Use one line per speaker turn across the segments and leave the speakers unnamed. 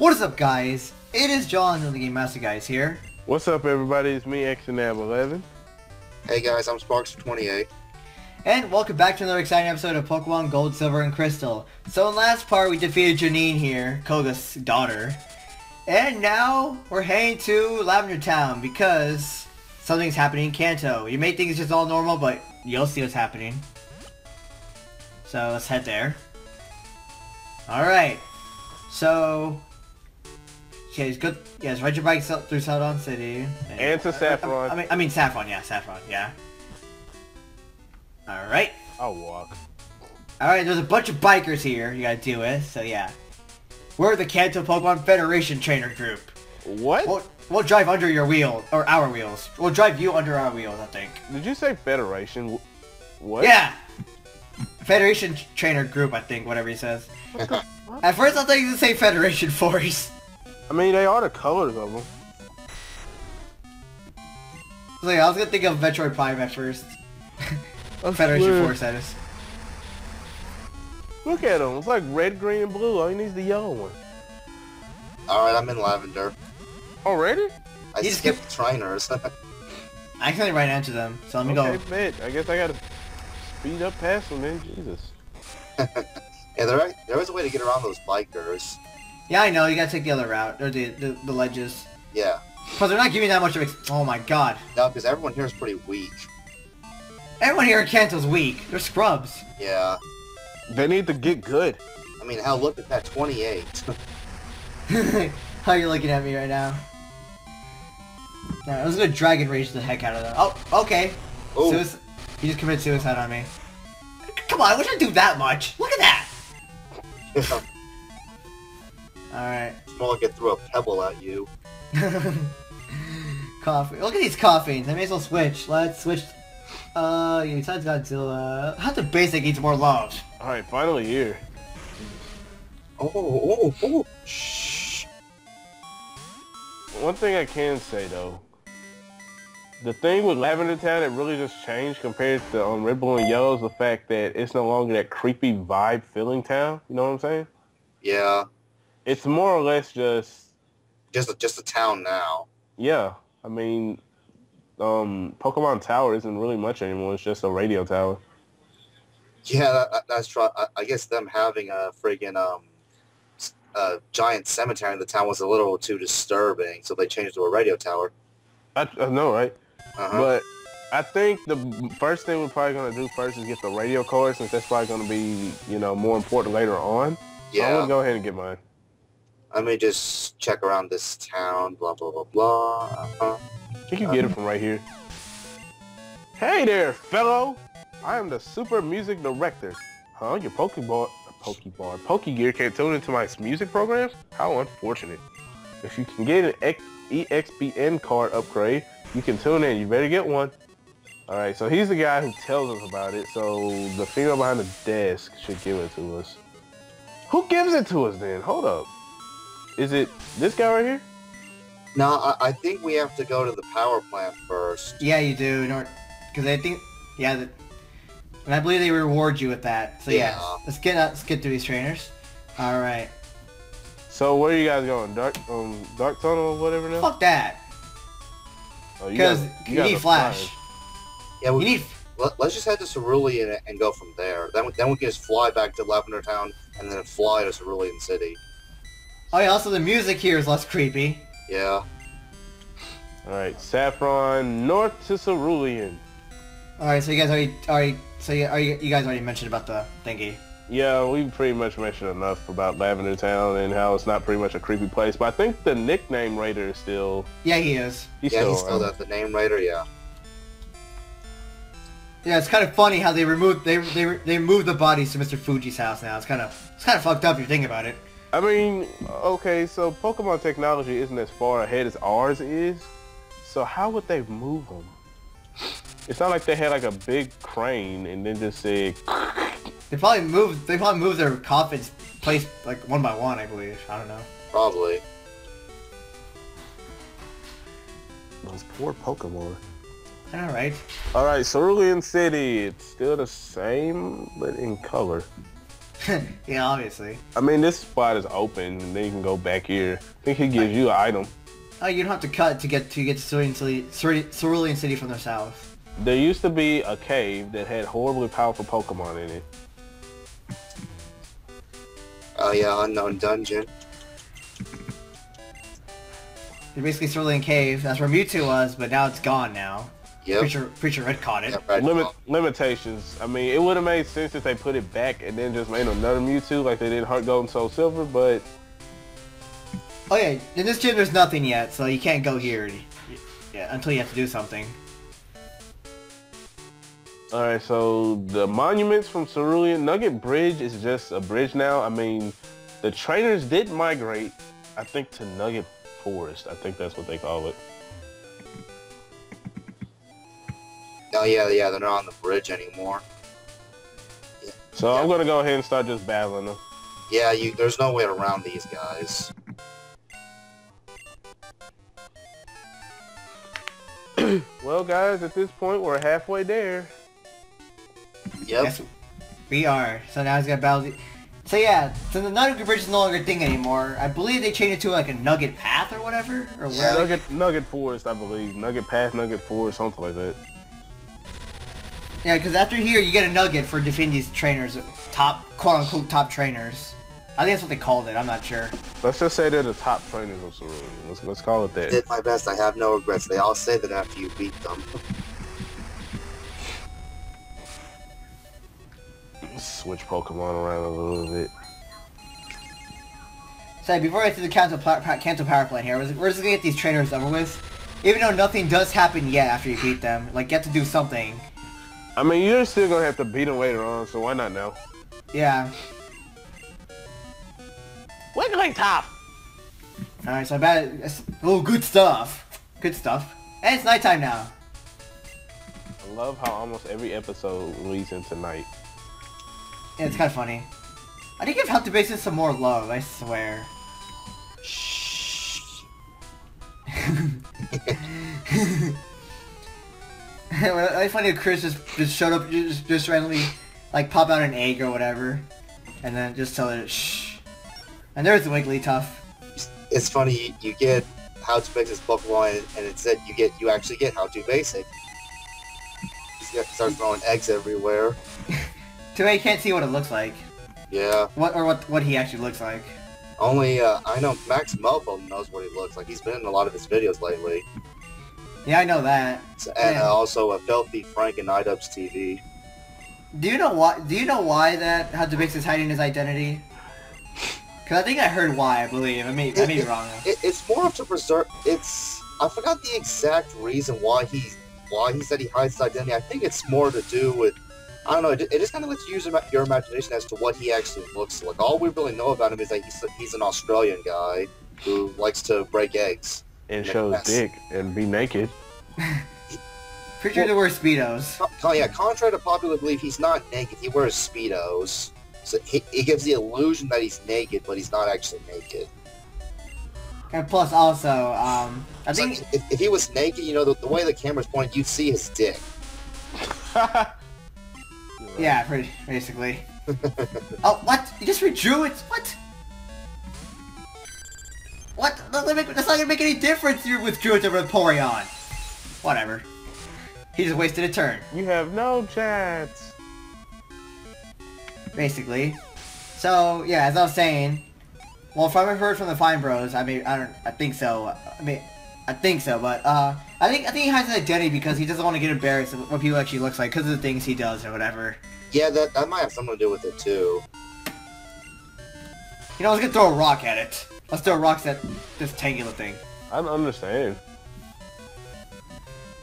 What is up, guys? It is John, the Game Master Guys here.
What's up, everybody? It's me, Xanab11.
Hey guys, I'm Sparks28.
And welcome back to another exciting episode of Pokemon Gold, Silver, and Crystal. So in last part, we defeated Janine here, Koga's daughter. And now, we're heading to Lavender Town because something's happening in Kanto. You may think it's just all normal, but you'll see what's happening. So let's head there. Alright. So... Yeah, it's good. Yes, ride your bike through Celadon City.
And to Saffron.
I, I mean, I mean Saffron, yeah, Saffron, yeah. Alright.
I'll walk.
Alright, there's a bunch of bikers here you gotta deal with, so yeah. We're the Kanto Pokemon Federation Trainer Group.
What?
We'll, we'll drive under your wheel, or our wheels. We'll drive you under our wheels, I think.
Did you say Federation? What?
Yeah! Federation Trainer Group, I think, whatever he says. At first I thought he was say Federation Force.
I mean, they are the colors of them.
So yeah, I was gonna think of Metroid Prime at first. Federation
swear.
Force, that is.
Look at them. It's like red, green, and blue. All he needs the yellow one.
Alright, I'm in Lavender.
Already?
I
You just
skipped the trainers.
I accidentally ran into them, so let me
okay,
go.
bet. I guess I gotta speed up past them then. Jesus.
yeah, there, there is a way to get around those bikers.
Yeah, I know, you gotta take the other route, or the, the, the ledges.
Yeah.
But they're not giving that much of Oh my god.
No, because everyone here is pretty weak.
Everyone here in Kanto's weak. They're scrubs.
Yeah.
They need to get good.
I mean, hell, look at that 28.
How are you looking at me right now? Yeah, I was gonna Dragon Rage the heck out of them. Oh, okay.
Oh,
Suic- he just committed suicide on me. Come on, I wish I do that much. Look at that.
it's
Alright.
more like it threw a pebble at you.
Coffee. Look at these coffees. I may as well switch. Let's switch. Uh, yeah, besides Godzilla, HowToBasic needs more love.
Alright, finally here.
Oh, oh, oh, shh.
One thing I can say though, the thing with Lavender Town that really just changed compared to um, Red, Blue, and Yellow is the fact that it's no longer that creepy vibe filling town. You know what I'm saying?
Yeah,
It's more or less just
just a, just a town now.
Yeah, I mean, um, Pokemon Tower isn't really much anymore. It's just a radio tower.
Yeah, that, that- that's true. I, I guess them having a friggin' um, a giant cemetery in the town was a little too disturbing, so they changed to a radio tower.
I, I know, right?
Uh-huh.
But I think the first thing we're probably gonna do first is get the radio card, since that's probably gonna be, you know, more important later on. So I'm gonna go ahead and get mine.
Let me just check around this town. Blah blah blah blah. Uh-huh.
You can get it from right here. Hey there, fellow! I am the Super Music Director. Huh? Your Pokeball, Pokeball, Pokegear can't tune into my music programs? How unfortunate. If you can get an X, card upgrade, you can tune in. You better get one. Alright, so he's the guy who tells us about it, so the female behind the desk should give it to us. Who gives it to us then? Hold up. Is it this guy right here?
No, I, I think we have to go to the power plant first.
Yeah, you do, because I think, yeah, the, and I believe they reward you with that. So yeah,
Yeah.
let's get uh, let's get through these trainers. All right.
So where are you guys going? Dark, um, Dark Tunnel or whatever now?
Fuck that.
Oh, you
Because
guys-
you, need
are
Flash.
flying.
Yeah,
You
we,
need.
let, us just head to Cerulean and, and go from there. Then, we- then we can just fly back to Lavender Town and then fly to Cerulean City.
Oh yeah. Also, the music here is less creepy.
Yeah.
All right, Saffron north to Cerulean.
All right. So you guys already already. So you, are you, you guys already mentioned about the thingy.
Yeah, we pretty much mentioned enough about Lavender Town and how it's not pretty much a creepy place. But I think the nickname Rater is still
Yeah, he is.
he's
yeah,
still,
he's still
around.
the, the name writer, yeah.
Yeah, it's kind of funny how they removed they they they moved the bodies to Mr. Fuji's house now. It's kind of it's kind of fucked up if you think about it.
I mean, okay, so Pokemon technology isn't as far ahead as ours is. So how would they move them? It's not like they had like a big crane and then just said,
They probably moved they probably moved their coffins placed like one by one. I believe. I don't know.
Probably.
those poor Pokemon.
All right.
All right, Cerulean City. It's still the same, but in color.
yeah, obviously.
I mean, this spot is open, and then you can go back here. I think he gives you an item.
Oh, you don't have to cut to get to get to Cerulean City, Cerulean Cerulean City from the south.
There used to be a cave that had horribly powerful Pokemon in it.
Oh yeah, unknown dungeon.
It's basically Cerulean Cave. That's where Mewtwo was, but now it's gone now.
Yep.
Pretty sure, pretty Red caught it.
Yep, right.
Limit limitations. I mean, it would have made sense if they put it back and then just made another Mewtwo like they did Heart Gold and Soul Silver, but
Oh yeah, in this gym there's nothing yet, so you can't go here. Yeah, until you have to do something.
all right. So the monuments from Cerulean Nugget Bridge is just a bridge now. I mean, the trainers did migrate, I think, to Nugget Forest. I think that's what they call it.
Oh yeah, yeah, they're not on the bridge anymore.
So I'm gonna go ahead and start just battling them.
Yeah, you. There's no way around these guys.
Well, guys, at this point we're halfway there.
Yep.
Yes, we are. So now he's got battle. So yeah, so the Nugget Bridge is no longer a thing anymore. I believe they changed it to like a Nugget Path or whatever. Or
Yeah.
whatever.
Nugget Nugget Forest, I believe. Nugget Path, Nugget Forest, something like that.
Yeah, because after here you get a Nugget for defeating these trainers, top quote unquote top trainers. I think that's what they called it. I'm not sure.
Let's just say they're the top trainers of Cerulean. Let's let's call it that.
Did my best. I have no regrets. They all say that after you beat them.
Switch Pokemon around a little bit.
So before I get to the Kanto, pla- pa- Kanto power plant here, we're just, we're just gonna get these trainers over with. Even though nothing does happen yet after you beat them, like get to do something.
I mean, you're still gonna have to beat them later on, so why not now?
Yeah.
Wigglytuff.
All right, so I bet it's, oh, good stuff. Good stuff. And it's nighttime now.
I love how almost every episode leads into night.
Yeah, it's kind of funny. I need to give HowToBasic some more love. I swear.
Shh.
it's funny if Chris just, just showed up, just, just randomly, like, pop out an egg or whatever, and then just tell it, shh. And there's the Wigglytuff.
It's funny. You, you get how to make this Pokemon, and, and it said you get you actually get HowToBasic. He starts throwing eggs everywhere.
Too bad you can't see what it looks like.
Yeah.
What or what what he actually looks like.
Only uh, I know Maxmoefoe knows what he looks like. He's been in a lot of his videos lately.
Yeah, I know that.
And
Yeah.
uh, also a Filthy Frank and iDubbbz TV.
Do you know why? Do you know why that HowToBasic is hiding his identity? Cause I think I heard why. I believe. I may I may be wrong.
It, it's more of to preserve. It's I forgot the exact reason why he why he said he hides his identity. I think it's more to do with I don't know. It, it just kind of lets you use your imagination as to what he actually looks like. All we really know about him is that he's he's an Australian guy who likes to break eggs.
And
Yeah,
shows
yes.
dick and be naked.
Pretty sure they wear speedos.
Oh yeah, contrary to popular belief, he's not naked. He wears speedos. So he, it gives the illusion that he's naked, but he's not actually naked.
And plus, also, um, I
It's
think
like, if, if he was naked, you know, the, the way the camera's pointed, you'd see his dick.
yeah, pretty basically. oh, what? You just redrew it? What? What? That's not, make, that's not gonna make any difference. You withdrew it to Vaporeon. Whatever. He just wasted a turn.
You have no chance.
basically. So yeah, as I was saying, well, if I've heard from the Fine Bros, I mean, I don't, I think so. I mean, I think so, but uh, I think I think he hides his identity because he doesn't want to get embarrassed of what people actually looks like because of the things he does or whatever.
Yeah, that, that might have something to do with it too.
You know, let's get throw a rock at it. Let's throw rocks at this tangular thing.
I don't understand.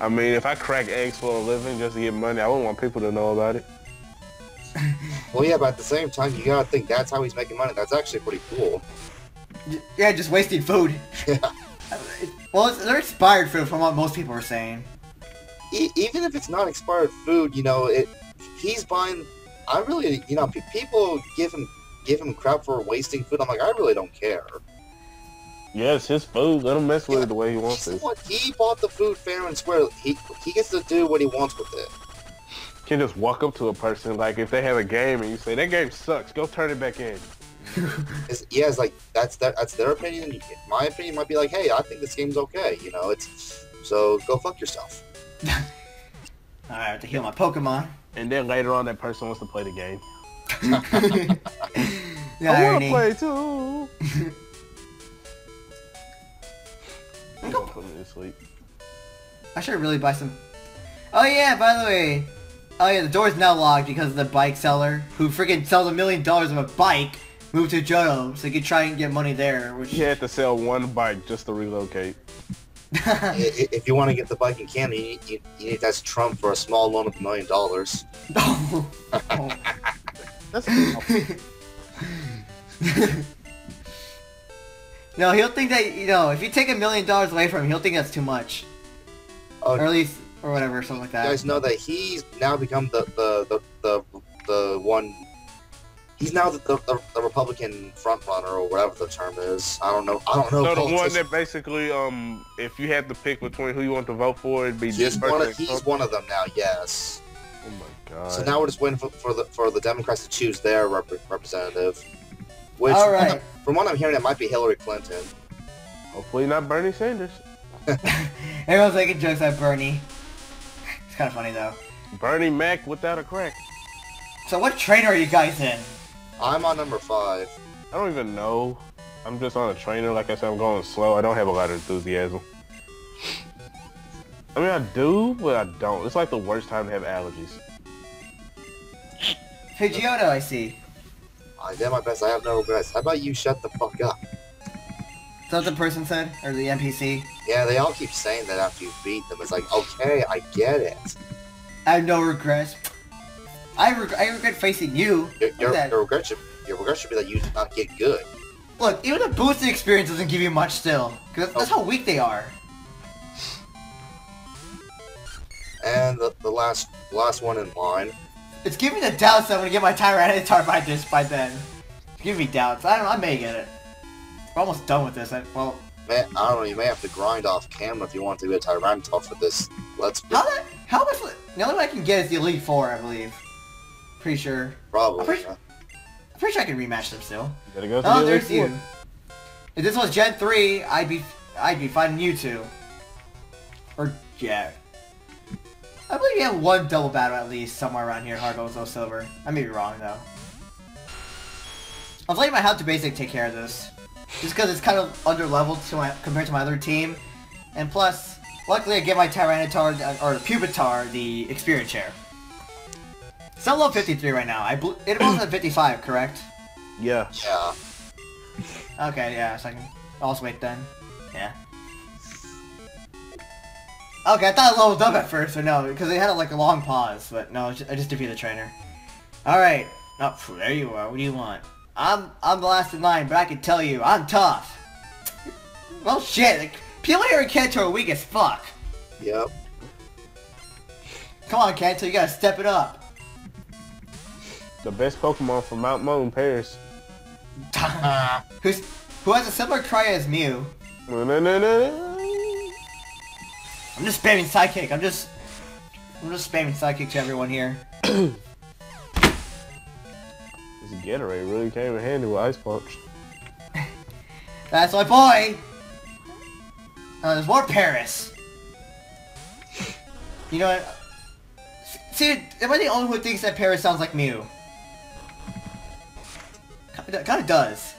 I mean, if I crack eggs for a living just to get money, I wouldn't want people to know about it.
Well, yeah, but at the same time, you gotta think that's how he's making money. That's actually pretty cool.
Yeah, just wasting food.
Yeah.
Well, it's, they're expired food from what most people are saying.
E- even if it's not expired food, you know, it he's buying. I really, you know, pe- people give him give him crap for wasting food. I'm like, I really don't care.
Yeah, it's his food. Let him mess with it the way he wants
He's
to.
he bought the food fair and square. He he gets to do what he wants with it.
can just walk up to a person like if they have a game and you say that game sucks, go turn it back in.
It's, yeah, it's like that's their, that's their opinion. My opinion might be like, hey, I think this game's okay. You know, it's so go fuck yourself.
Alright, I have to heal my Pokemon.
And then later on, that person wants to play the game.
yeah,
I want to play too. Put me to sleep.
I should really buy some... Oh yeah, by the way... Oh yeah, the door's now locked because the bike seller, who freaking sells a million dollars of a bike, moved to Johto, so he could try and get money there, which...
He had to sell one bike just to relocate.
I- i- if you want to get the bike in Canada, you, you, you need that's Trump for a small loan of a million dollars.
Oh.
That's
no, he'll think that, you know, if you take a million dollars away from him, he'll think that's too much.
Oh,
Or at least, or whatever, something like that.
you guys know that he's now become the the the the, the one. He's now the, the, the Republican front runner or whatever the term is. I don't know. I don't know.
so the one that basically, um, if you had to pick between who you want to vote for, it'd be this
he's
person.
one of he's one of them now. Yes.
oh my god.
So now we're just waiting for, for the for the Democrats to choose their rep- representative. Which,
All right.
From what I'm hearing, it might be Hillary Clinton.
Hopefully not Bernie Sanders.
Everyone's making jokes at Bernie. It's kind of funny though.
Bernie Mac without a crack.
So what trainer are you guys in?
I'm on number five.
I don't even know. I'm just on a trainer. Like I said, I'm going slow. I don't have a lot of enthusiasm. I mean, I do, but I don't. It's like the worst time to have allergies.
Pidgeotto, I see.
Uh, I did my best. I have no regrets. How about you shut the fuck up?
Is that what the person said? Or the NPC?
Yeah, they all keep saying that after you beat them. It's like, okay, I get it.
I have no regrets. I, reg- I regret facing you.
Your, your, your regret should your regret should be that you did not get good.
Look, even the boosted experience doesn't give you much still. Cause that's oh. how weak they are.
And the, the last last one in line.
It's giving me the doubts that I'm gonna get my Tyranitar by this by then. It's giving me doubts. I don't know, I may get it. We're almost done with this. I, well,
Man, I don't know. You may have to grind off camera if you want to get Tyranitar for this. Let's
how that, how much, the only way I can get is the Elite Four, I believe. Pretty sure. I'm
probably.
pretty, I'm pretty sure I can rematch them still.
Gotta go to
Oh,
the
there's
Elite
you. If this was Gen 3, I'd be I'd be fighting you two. Or Jack. I believe you have one double battle at least somewhere around here, Heart Gold, Soul Silver. I may be wrong though. I was letting my HowToBasic take care of this. Just because it's kind of under leveled to my compared to my other team. And plus, luckily I get my Tyranitar, uh, or Pupitar, the experience share. It's not level 53 right now. I bel it was at 55, correct?
Yeah.
Yeah.
Okay, yeah, so I can also wait then. Yeah. Okay, I thought I leveled up at first, but no, because they had like a long pause, but no, I I just defeated the trainer. Alright. Oh, there you are. What do you want? I'm I'm the last in line, but I can tell you, I'm tough. well, shit. Like, Peeler and Kanto are weak as fuck.
Yep.
Come on, Kanto, you gotta step it up.
The best Pokemon from Mount Moon, Paras.
Who's who has a similar cry as Mew? I'm just spamming sidekick. I'm just I'm just spamming sidekick to everyone here.
This Gatorade really came in handy with Ice Punch.
That's my boy! Oh, there's more Paras! You know what? See, am I the only one who thinks that Paras sounds like Mew? Kinda does.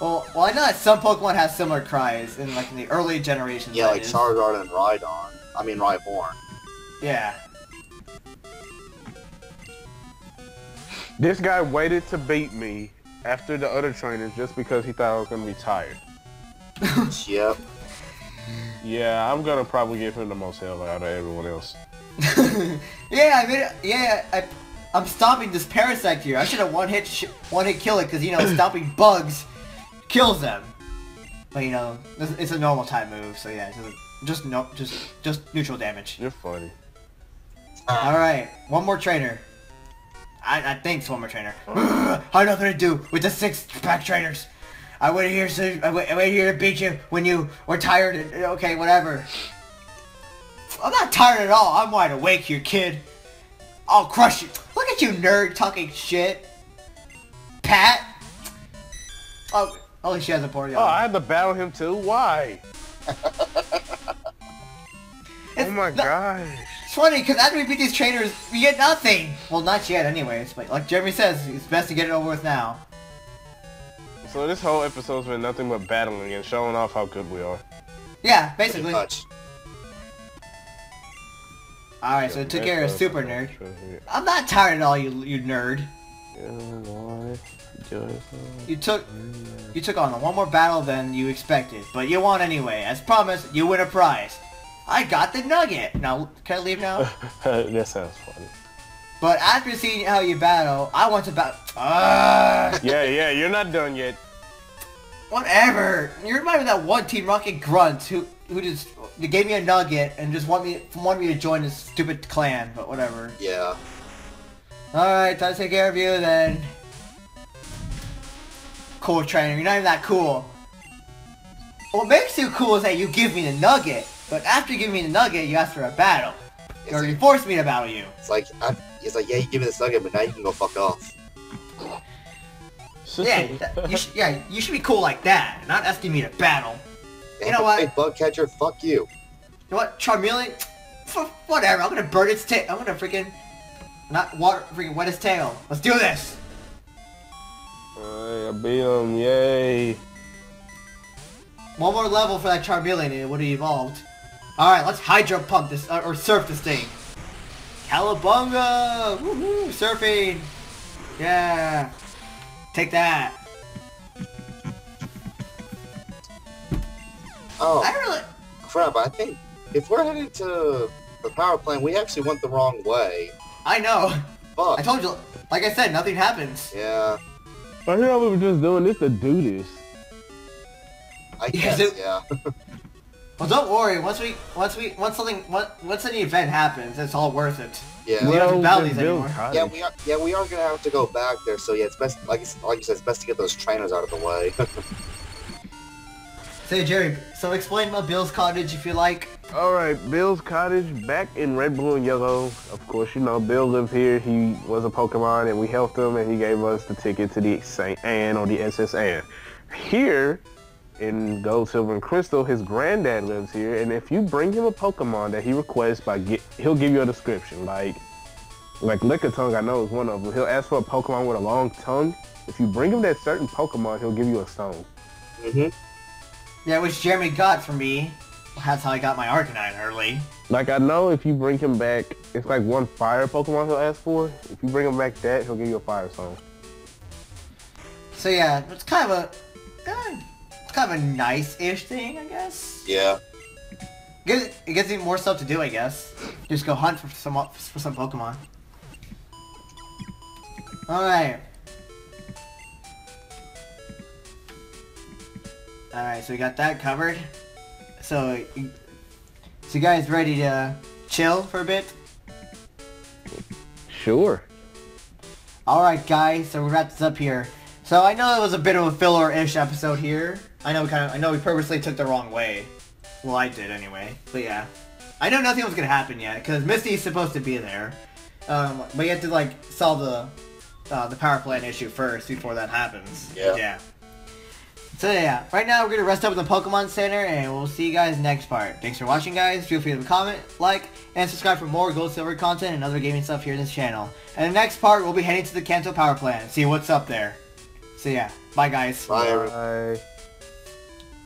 Well, well, I know that some Pokemon have similar cries in like in the early generations.
Yeah, like
is.
Charizard and Rhydon. I mean Rhyhorn.
Yeah.
This guy waited to beat me after the other trainers just because he thought I was gonna be tired.
yep.
Yeah, I'm gonna probably give him the most hell out of everyone else.
yeah, I mean, yeah, I, I'm stopping this Parasect here. I should have one hit, sh one hit kill it because you know stopping bugs kills them. But you know, it's, it's a normal type move, so yeah, just, just no, just just neutral damage.
You're funny. Ah.
All right, one more trainer. I, I think it's one more trainer. I have nothing to do with the six pack trainers. I wait here, so I wait, I wait here to beat you when you were tired. And, uh, okay, whatever. I'm not tired at all. I'm wide awake here, kid. I'll crush you. Look at you, nerd, talking shit. Pat. Oh, oh, she has a party
Oh, I had to battle him too? Why? Oh my
no-
gosh.
It's funny because after we beat these trainers, we get nothing. Well, not yet, anyways. But like Jeremy says, it's best to get it over with now.
So this whole episode's been nothing but battling and showing off how good we are.
Yeah, basically.
much.
All right, so it took care of Super Nerd. I'm not tired at all, you you nerd. You took you took on one more battle than you expected, but you won anyway. As promised, you win a prize. I got the nugget. Now, can I leave now?
that sounds funny.
but after seeing how you battle, I want to battle. Uh,
Yeah, yeah, you're not done yet.
whatever. You remind me of that one Team Rocket grunt who who just they gave me a nugget and just want me wanted me to join this stupid clan. But whatever.
Yeah.
All right, time to take care of you then. Cool trainer, you're not even that cool. What makes you cool is that you give me the nugget, but after you give me the nugget, you ask for a battle.
It's
Or you
like,
force me to battle you.
it's like, I, it's like, yeah, you give me this nugget, but now you can go fuck off.
Yeah, that- you should, yeah, you should be cool like that, not asking me to battle. You know what?
Hey, bug catcher, fuck you.
You know what, Charmeleon? F- whatever, I'm gonna burn its tail. I'm gonna freaking not water, freaking wet its tail. Let's do this.
Alright, I beat him, yay.
One more level for that Charmeleon and it would have evolved. Alright, let's Hydro Pump this, uh, or surf this thing. Calabunga! Woohoo! Surfing! Yeah! Take that!
Oh,
I really...
crap, I think if we're headed to the power plant, we actually went the wrong way.
I know!
Fuck.
I told you, like I said, nothing happens.
Yeah,
I thought we were just doing this to do this.
I
Yeah,
guess,
so-
yeah.
Well, don't worry, once we, once we, once something, once, once an event happens, it's all worth it.
yeah.
We don't have to battle
then
these
Bill
anymore.
Cottage.
Yeah, we are. Yeah, we are gonna have to go back there. So yeah, it's best. Like, it's- like you said, it's best to get those trainers out of the way.
Say, Jerry, so explain about Bill's Cottage if you like.
Alright, Bill's Cottage, back in red, blue, and yellow. Of course, you know, Bill lived here. He was a Pokemon, and we helped him, and he gave us the ticket to the St. Anne or the SS Anne. Here, in Gold, Silver, and Crystal, his granddad lives here, and if you bring him a Pokemon that he requests, by get, he'll give you a description. Like, like Lickitung, I know is one of them. He'll ask for a Pokemon with a long tongue. If you bring him that certain Pokemon, he'll give you a stone.
hmm
Yeah, which Jeremy got for me. That's how I got my Arcanine early.
Like I know if you bring him back, it's like one fire Pokemon he'll ask for. If you bring him back that, he'll give you a Fire Stone.
So yeah, it's kind of a, eh, it's kind of a nice-ish thing, I guess.
Yeah.
Gives, it gives me more stuff to do, I guess. Just go hunt for some for some Pokemon. All right. All right, so we got that covered. So, so you guys ready to chill for a bit?
Sure.
All right, guys. So we wrap this up here. So I know it was a bit of a filler-ish episode here. I know we kind of, I know we purposely took the wrong way. Well, I did anyway. But yeah, I know nothing was gonna happen yet because Misty's supposed to be there. Um, but you have to like solve the uh, the power plant issue first before that happens.
Yeah.
Yeah. So yeah, right now we're gonna rest up in the Pokemon Center, and we'll see you guys next part. Thanks for watching, guys. Feel free to comment, like, and subscribe for more Gold Silver content and other gaming stuff here in this channel. And the next part, we'll be heading to the Kanto Power Plant, see what's up there. So yeah, bye guys.
Bye.
Bye.